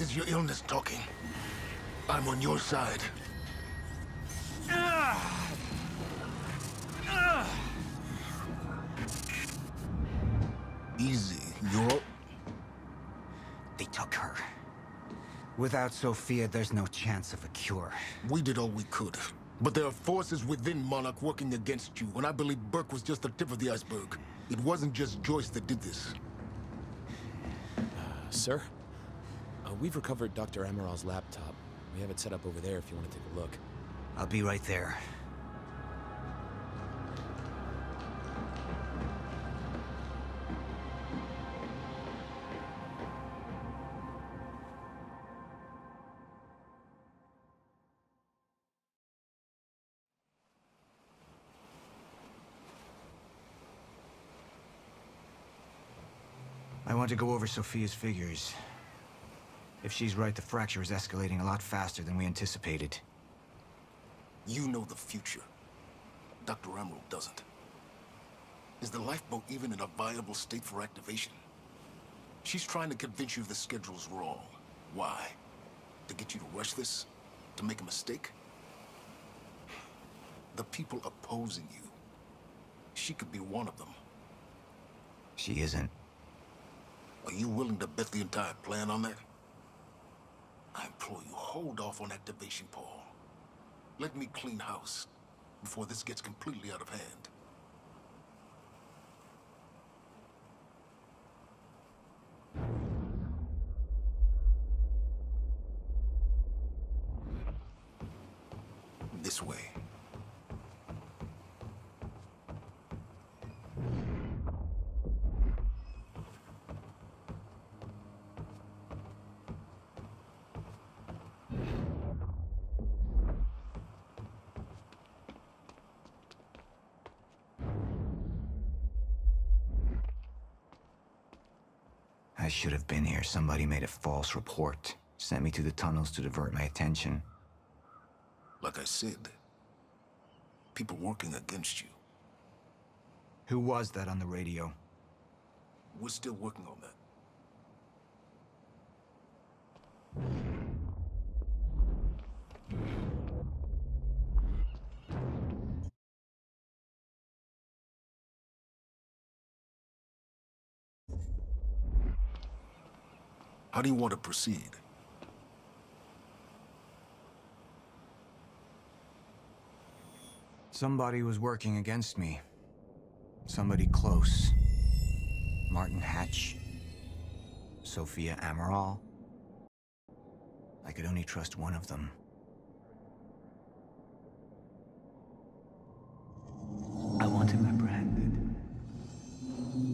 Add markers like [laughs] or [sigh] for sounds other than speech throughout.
is your illness talking. I'm on your side. Easy. You're... They took her. Without Sophia, there's no chance of a cure. We did all we could. But there are forces within Monarch working against you, and I believe Burke was just the tip of the iceberg. It wasn't just Joyce that did this. Uh, sir? Uh, we've recovered Dr. Amaral's laptop. We have it set up over there if you want to take a look. I'll be right there. I want to go over Sophia's figures. If she's right, the fracture is escalating a lot faster than we anticipated. You know the future. Dr. Amaral doesn't. Is the lifeboat even in a viable state for activation? She's trying to convince you the schedule's wrong. Why? To get you to rush this? To make a mistake? The people opposing you. She could be one of them. She isn't. Are you willing to bet the entire plan on that? I implore you, hold off on activation, Paul. Let me clean house before this gets completely out of hand. Should have been here. Somebody made a false report. Sent me to the tunnels to divert my attention. Like I said, people working against you. Who was that on the radio? We're still working on that. How do you want to proceed? Somebody was working against me. Somebody close. Martin Hatch. Sophia Amaral. I could only trust one of them. I want him apprehended.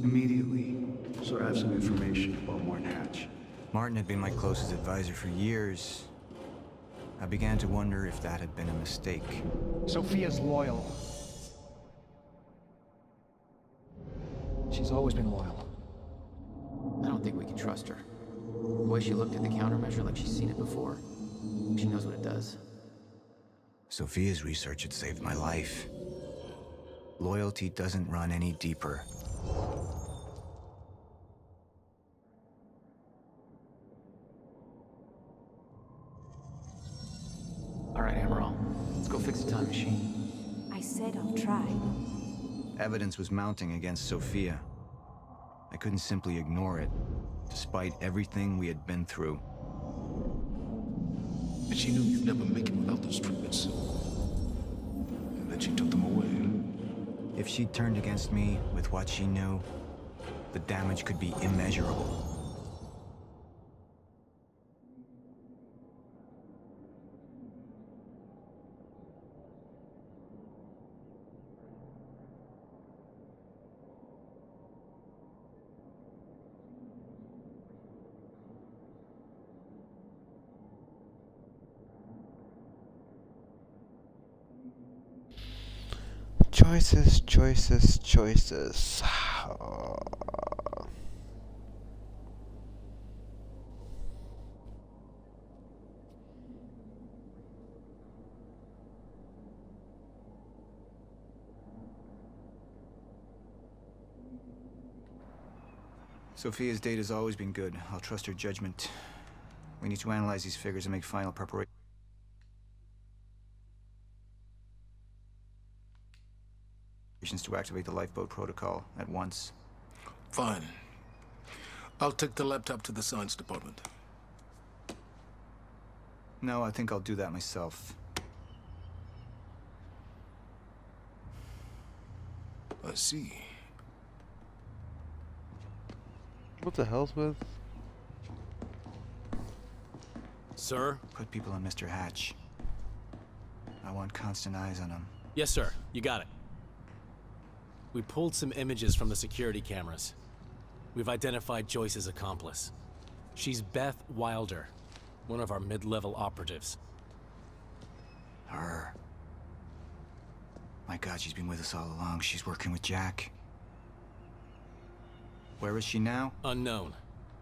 Immediately. So I have some information about Martin Hatch. Martin had been my closest advisor for years. I began to wonder if that had been a mistake. Sophia's loyal. She's always been loyal. I don't think we can trust her. The way she looked at the countermeasure like she's seen it before. She knows what it does. Sophia's research had saved my life. Loyalty doesn't run any deeper. Evidence was mounting against Sophia. I couldn't simply ignore it, despite everything we had been through. And she knew you'd never make it without those treatments. And then she took them away. If she turned against me with what she knew, the damage could be immeasurable. Choices, choices, choices. Sophia's date has always been good. I'll trust her judgment. We need to analyze these figures and make final preparations to activate the lifeboat protocol at once. Fine. I'll take the laptop to the science department. No, I think I'll do that myself. I see. What the hell's with? Sir? Put people on Mr. Hatch. I want constant eyes on him. Yes, sir. You got it. We pulled some images from the security cameras. We've identified Joyce's accomplice. She's Beth Wilder, one of our mid-level operatives. Her. My god, she's been with us all along. She's working with Jack. Where is she now? Unknown.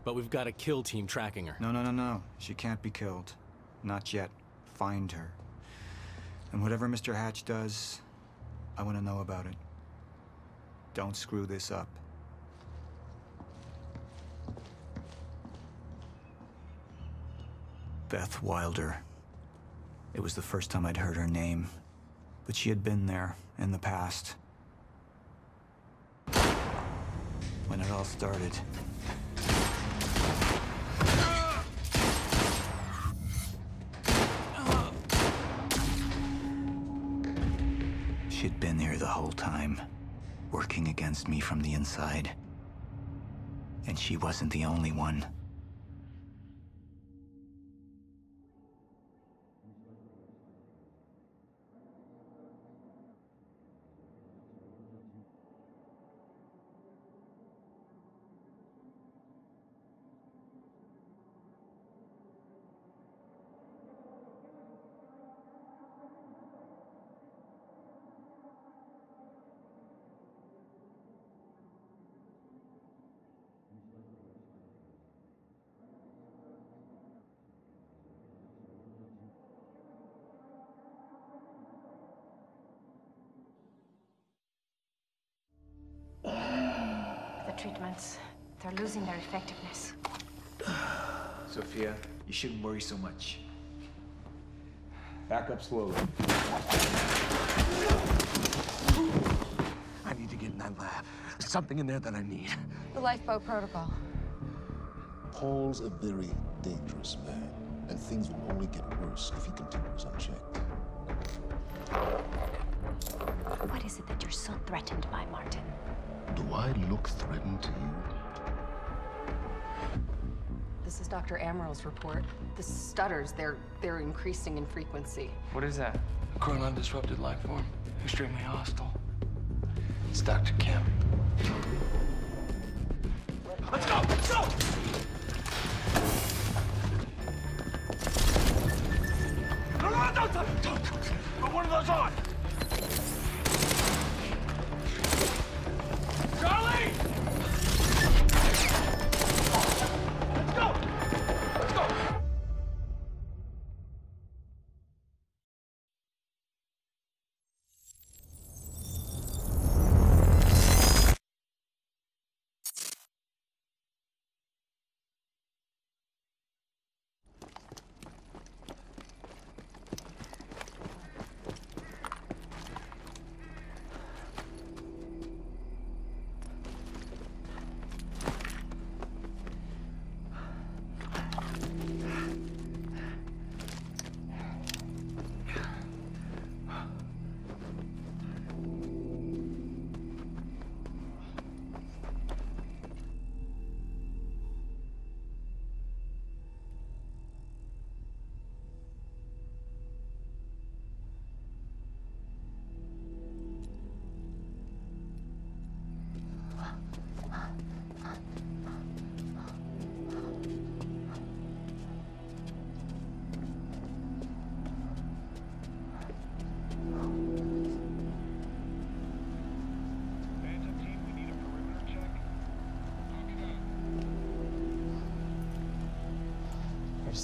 But we've got a kill team tracking her. No, no, no, no. She can't be killed. Not yet. Find her. And whatever Mr. Hatch does, I want to know about it. Don't screw this up. Beth Wilder. It was the first time I'd heard her name, but she had been there in the past. When it all started. She'd been here the whole time, working against me from the inside. And she wasn't the only one. Their effectiveness. Sophia, you shouldn't worry so much. Back up slowly. I need to get in that lab. There's something in there that I need. The lifeboat protocol. Paul's a very dangerous man, and things will only get worse if he continues unchecked. What is it that you're so threatened by, Martin? Do I look threatened to you? This is Dr. Amaral's report. The stutters, they're they're increasing in frequency. What is that? A chronon disrupted life form. Extremely hostile. It's Dr. Kim.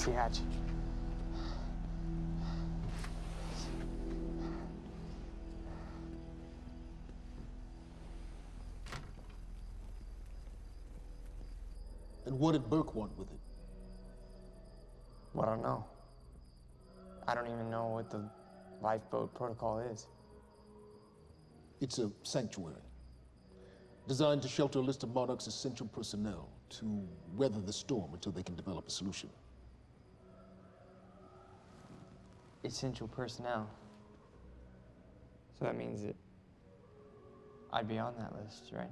Hatch. And what did Burke want with it? Well, I don't know. I don't even know what the lifeboat protocol is. It's a sanctuary. Designed to shelter a list of Monarch's essential personnel to weather the storm until they can develop a solution. Essential personnel. So that means that I'd be on that list, right?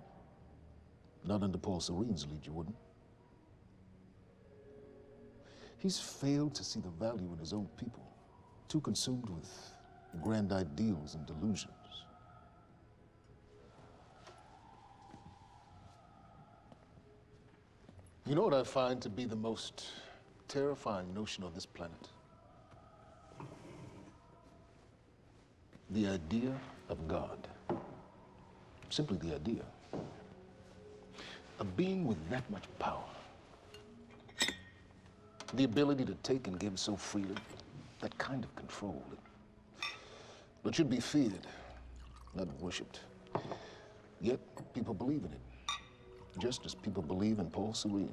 Not under Paul Serene's lead, you wouldn't. He's failed to see the value in his own people, too consumed with grand ideals and delusions. You know what I find to be the most terrifying notion on this planet? The idea of God. Simply the idea. A being with that much power. The ability to take and give so freely. That kind of control. But should be feared, not worshipped. Yet people believe in it just as people believe in Paul Serene.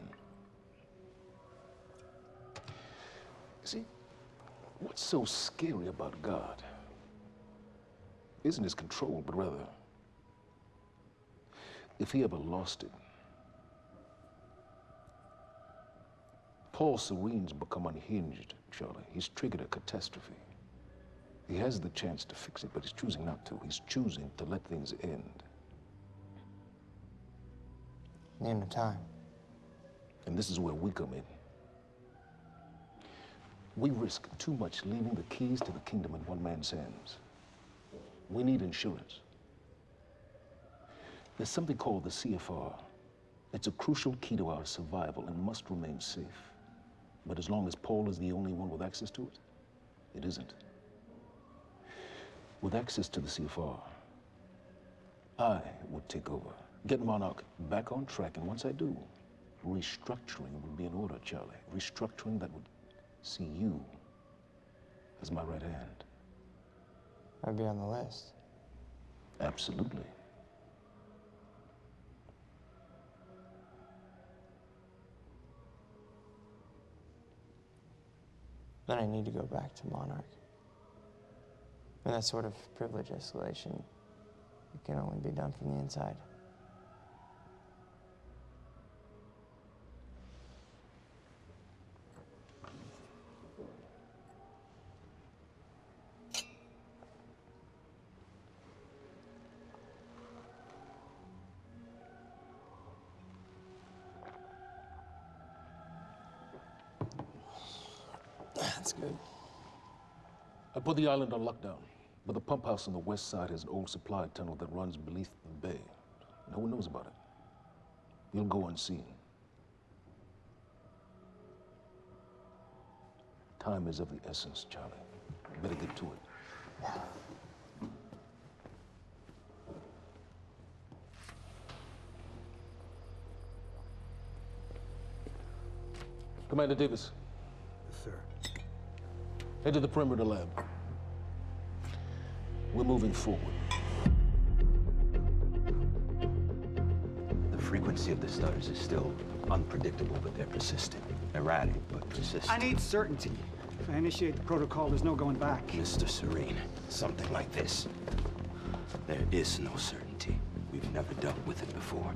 See, what's so scary about God isn't his control, but rather, if he ever lost it, Paul Serene's become unhinged, Charlie. He's triggered a catastrophe. He has the chance to fix it, but he's choosing not to. He's choosing to let things end. The of time. And this is where we come in. We risk too much leaving the keys to the kingdom in one man's hands. We need insurance. There's something called the CFR. It's a crucial key to our survival and must remain safe. But as long as Paul is the only one with access to it, it isn't. With access to the CFR, I would take over. Get Monarch back on track, and once I do, restructuring would be in order, Charlie. Restructuring that would see you as my right hand. I'd be on the list. Absolutely. Then I need to go back to Monarch. And that sort of privilege escalation, it can only be done from the inside. Put the island on lockdown, but the pump house on the west side has an old supply tunnel that runs beneath the bay. No one knows about it. You'll go unseen. Time is of the essence, Charlie. Better get to it. Commander Davis. Yes, sir. Head to the perimeter lab. We're moving forward. The frequency of the stutters is still unpredictable, but they're persistent. Erratic, but persistent. I need certainty. If I initiate the protocol, there's no going back. Mr. Serene, something like this. There is no certainty. We've never dealt with it before.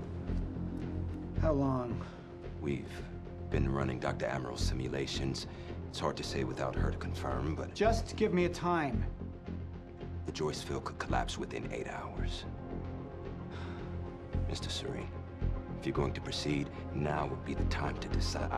How long? We've been running Dr. Amaral's simulations. It's hard to say without her to confirm, but... Just give me a time. The Joyce field could collapse within eight hours. Mr. Serene, if you're going to proceed, now would be the time to decide.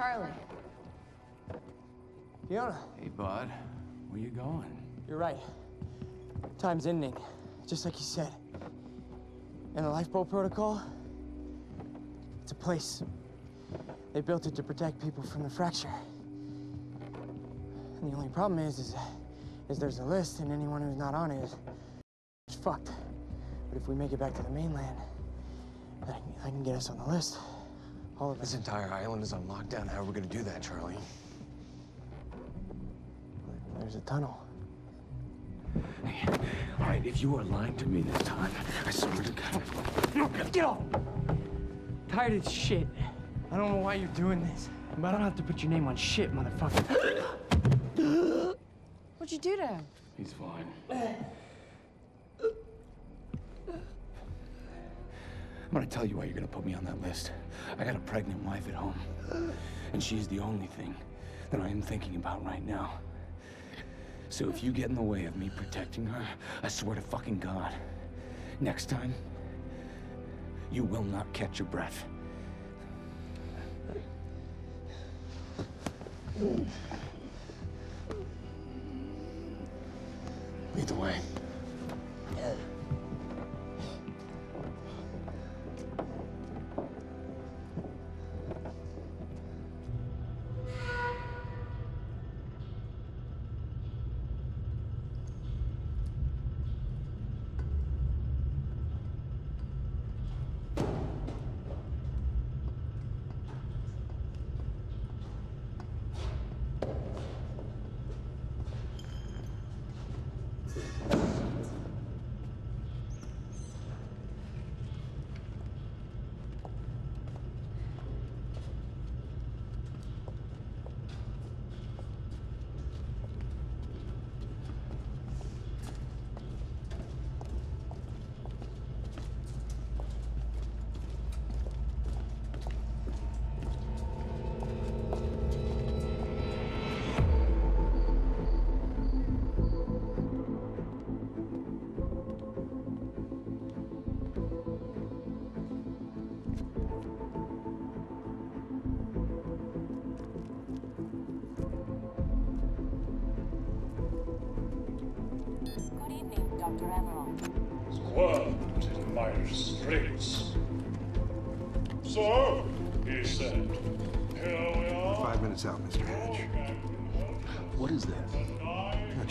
Charlie. Fiona. Hey, bud. Where you going? You're right. Time's ending, just like you said. And the lifeboat protocol? It's a place. They built it to protect people from the fracture. And the only problem is, is, is there's a list, and anyone who's not on it is, is fucked. But if we make it back to the mainland, I can, I can get us on the list. All of This entire island is on lockdown. How are we gonna do that, Charlie? There's a tunnel. All right, if you are lying to me this time, I swear to God. Get off! Tired of this shit. I don't know why you're doing this, but I don't have to put your name on shit, motherfucker. What'd you do to him? He's fine. [clears throat] I'm gonna tell you why you're gonna put me on that list. I got a pregnant wife at home, and she's the only thing that I am thinking about right now. So if you get in the way of me protecting her, I swear to fucking God, next time, you will not catch your breath. Lead the way.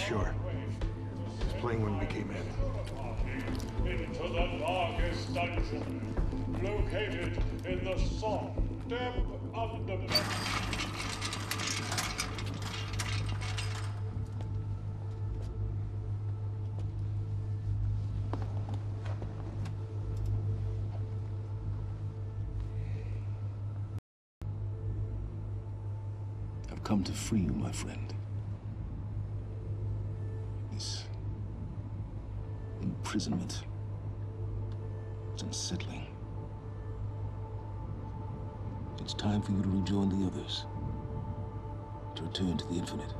Sure. It's playing when we came in. Into the darkest dungeon, located in the soft, damp underbelly. I've come to free you, my friend. This imprisonment is unsettling. It's time for you to rejoin the others. To return to the infinite.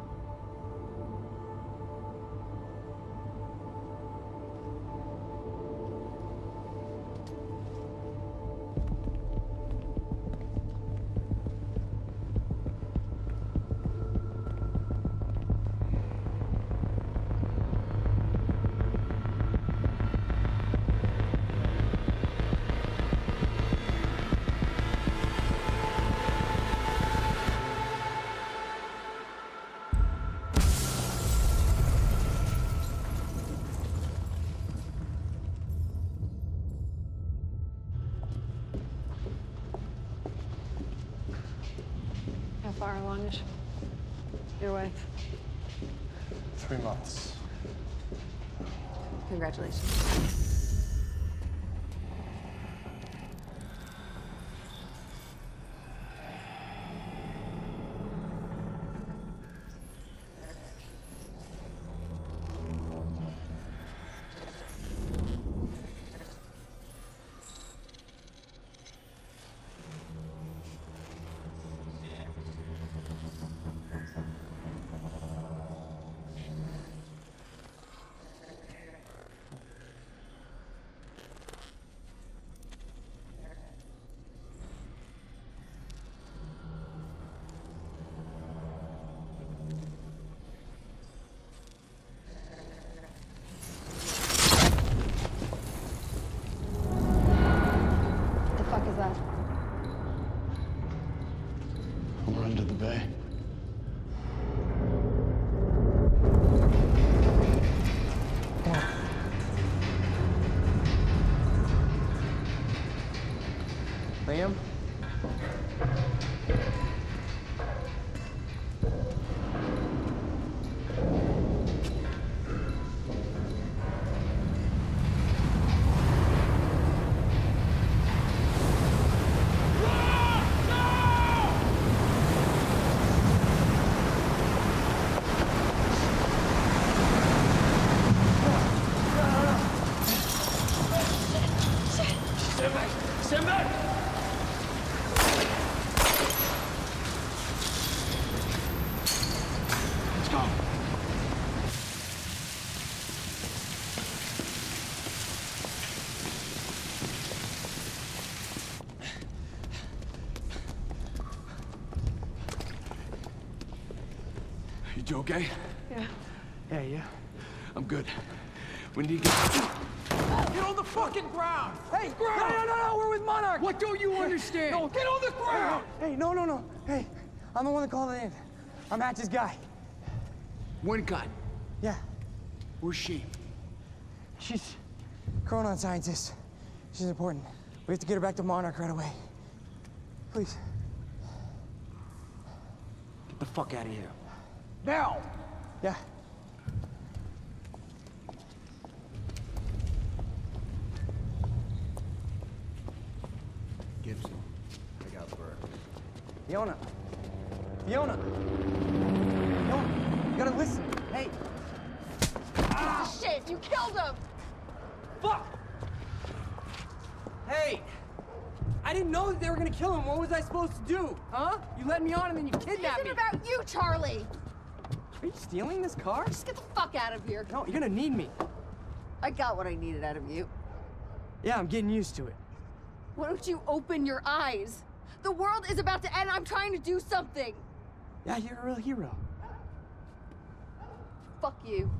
Congratulations. You okay? Yeah. Yeah, yeah. I'm good. We need to get... Get on the fucking ground! Hey, ground! No, no, no, no, we're with Monarch! What don't you understand? No, get on the ground! Hey, no, no, no. Hey, I'm the one that called it in. I'm Hatch's guy. One gun. Yeah. Where's she? She's Chronon scientist. She's important. We have to get her back to Monarch right away. Please. Get the fuck out of here. Now! Yeah. Gibson, I got Burke. Fiona. Fiona. Fiona, you gotta listen. Hey. Ah, shit, you killed him! Fuck! Hey! I didn't know that they were gonna kill him. What was I supposed to do? Huh? You led me on and then you kidnapped This me. isn't about you, Charlie! Are you stealing this car? Just get the fuck out of here. No, you're gonna need me. I got what I needed out of you. Yeah, I'm getting used to it. Why don't you open your eyes? The world is about to end. I'm trying to do something. Yeah, you're a real hero. Fuck you.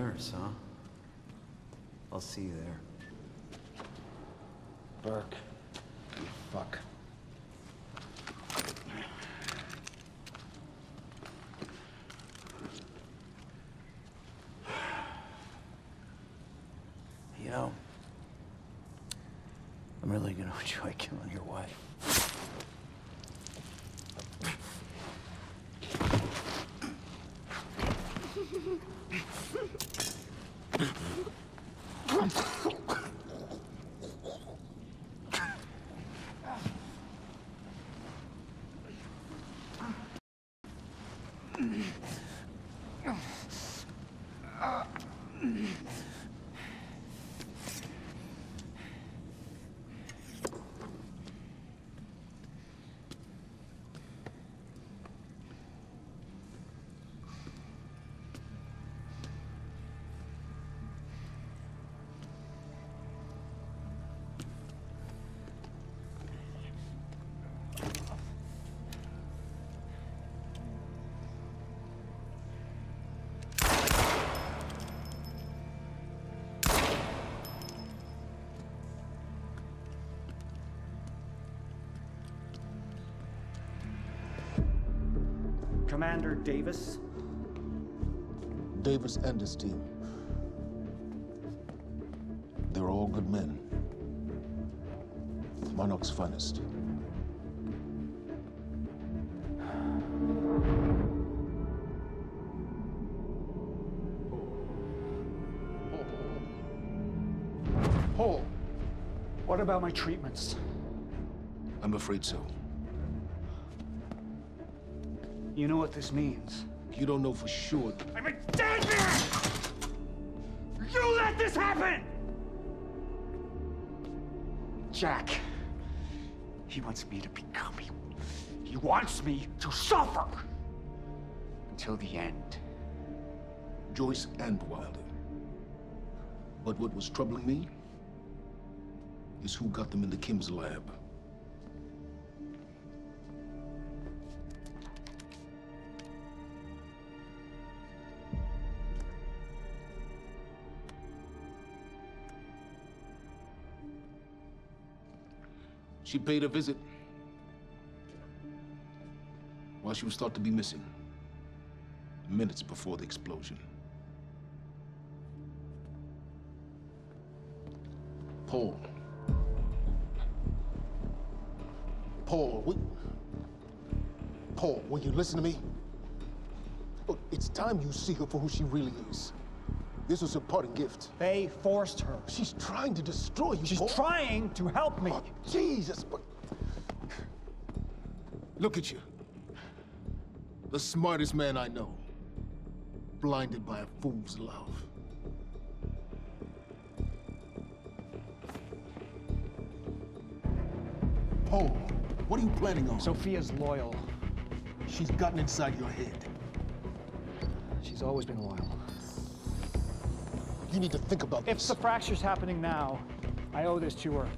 Huh? I'll see you there. Burke. You fuck. You know, I'm really gonna [laughs] enjoy killing your wife. Commander Davis. Davis and his team. They're all good men. Monarch's finest. Paul, what about my treatments? I'm afraid so. You know what this means? You don't know for sure. I'm a dead man! You let this happen! Jack, he wants me to become you. He wants me to suffer until the end. Joyce and Wilder. But what was troubling me is who got them into Kim's lab. She paid a visit while she was thought to be missing, minutes before the explosion. Paul. Paul, will, Paul, will you listen to me? Look, it's time you see her for who she really is. This was a parting gift. They forced her. She's trying to destroy you, She's Paul. trying to help me. Oh, Jesus, but... Look at you. The smartest man I know. Blinded by a fool's love. Paul, what are you planning on? Sophia's loyal. She's gotten inside your head. She's always been loyal. You need to think about If the fracture's happening now, I owe this to her.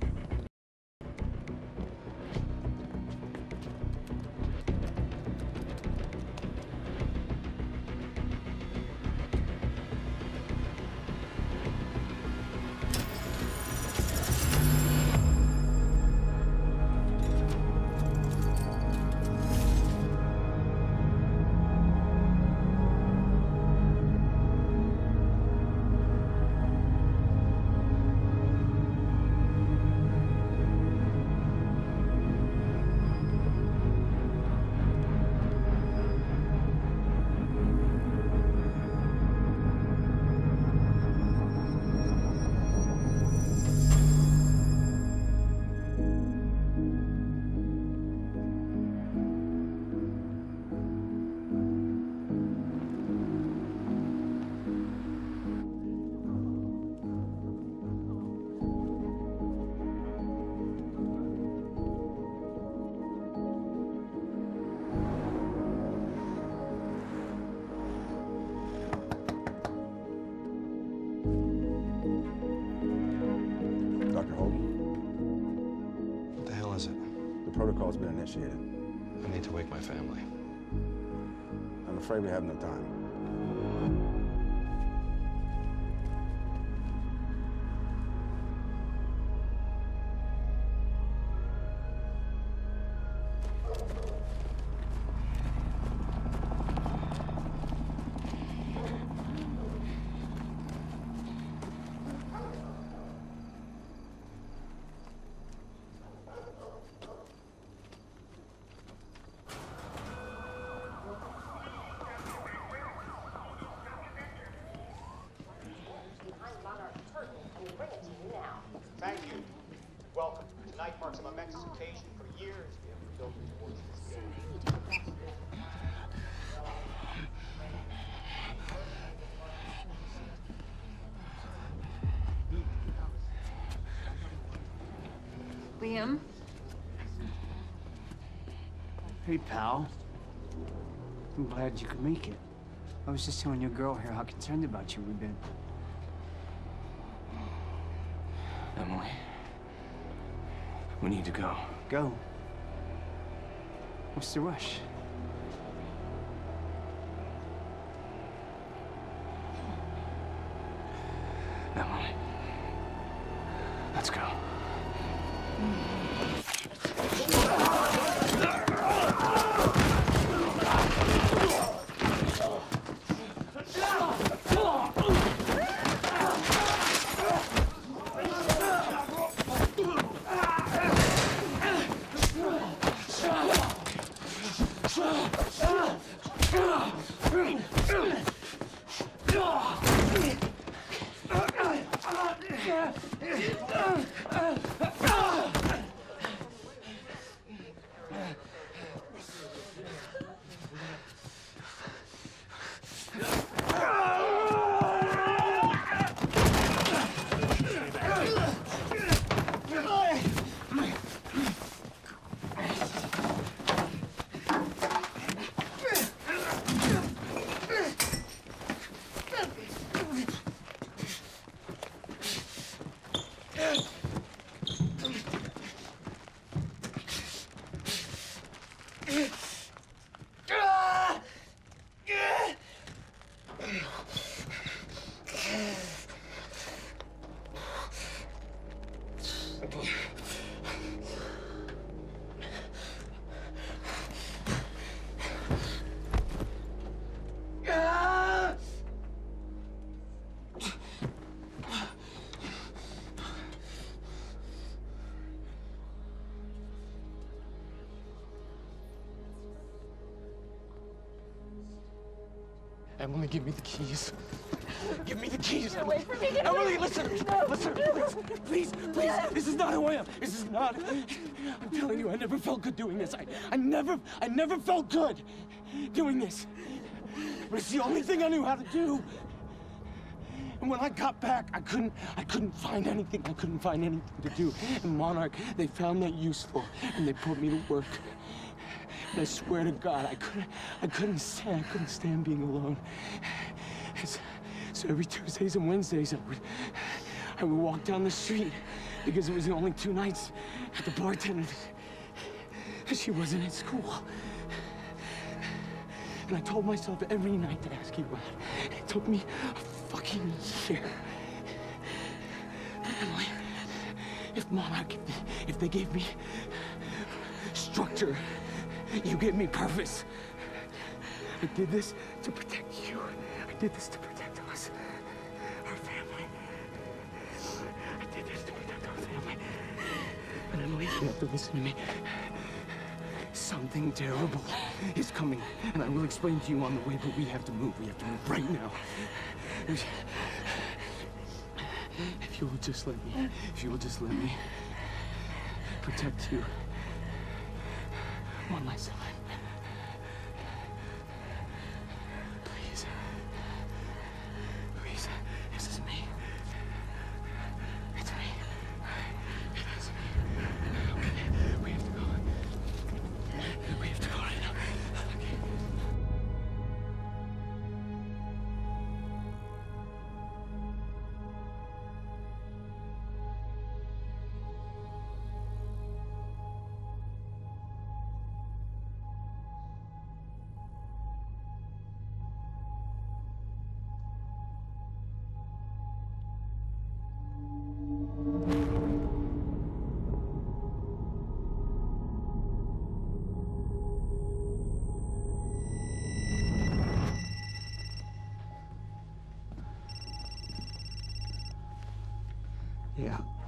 Been initiated. I need to wake my family. I'm afraid we have no time. Pal. I'm glad you could make it. I was just telling your girl here how concerned about you we've been. Emily. We need to go. Go. What's the rush? Emily, give me the keys. Give me the keys, Get away from me, get Emily, away. listen. No, listen, please, please, please. This is not who I am. This is not. I'm telling you, I never felt good doing this. I, I never, I never felt good doing this. But it's the only thing I knew how to do. And when I got back, I couldn't, I couldn't find anything. I couldn't find anything to do. And Monarch, they found that useful, and they put me to work. I swear to God, I couldn't, I couldn't stand, I couldn't stand being alone. So, every Tuesdays and Wednesdays, I would, I would walk down the street because it was the only two nights at the bartender. She wasn't at school. And I told myself every night to ask you out. It took me a fucking year. Emily, if Monarch, if they gave me structure, you gave me purpose. I did this to protect you. I did this to protect us, our family. I did this to protect our family. And Emily, you have to listen to me. Something terrible is coming, and I will explain to you on the way, but we have to move. We have to move right now. If you will just let me, if you will just let me protect you one last time.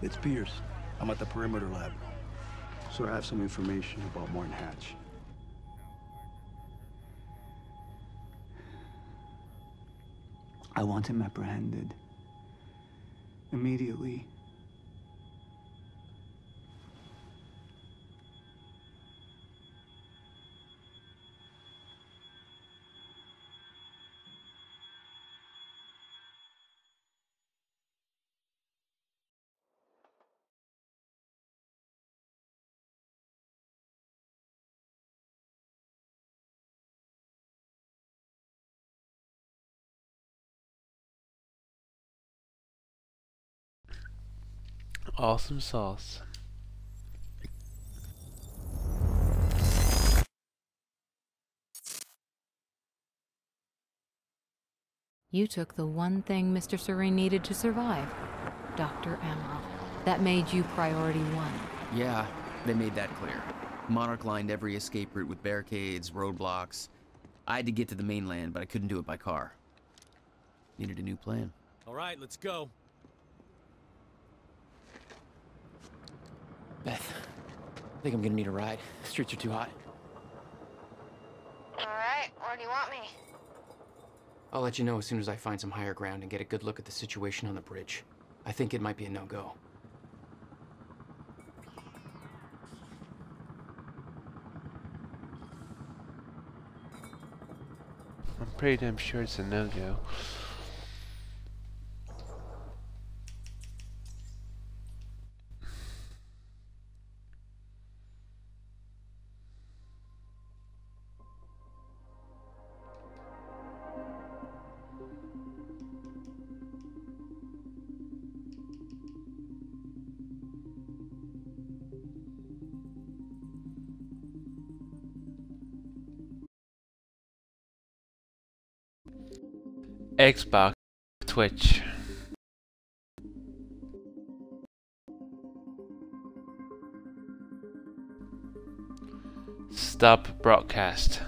It's Pierce. I'm at the perimeter lab. So I have some information about Martin Hatch. I want him apprehended. Immediately. Awesome sauce. You took the one thing Mr. Serene needed to survive Dr. Amaral. That made you priority one. Yeah, they made that clear. Monarch lined every escape route with barricades, roadblocks. I had to get to the mainland, but I couldn't do it by car. Needed a new plan. All right, let's go. Beth, I think I'm gonna need a ride. The streets are too hot. Alright, where do you want me? I'll let you know as soon as I find some higher ground and get a good look at the situation on the bridge. I think it might be a no-go. I'm pretty damn sure it's a no-go. Xbox, Twitch. Stop broadcast.